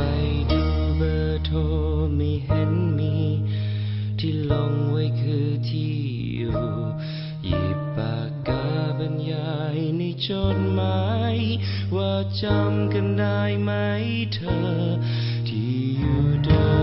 ไปดูเบอร์โทรไม่เห็นมี ที่ลงไว้คือที่อยู่หยิบปากกาบรรยายในจดหมาย ว่าจำกันได้ไหมเธอ ที่อยู่เดิม